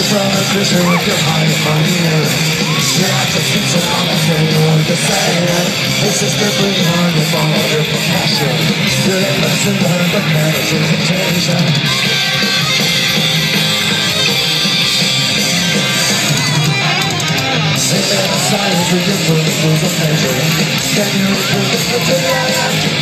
from a vision with your heart in my ear You have to speak so complicated what to say It's just simply hard to follow your profession You're a lesson learned but managing temptation Science with your foot was a Can you improve this? Hey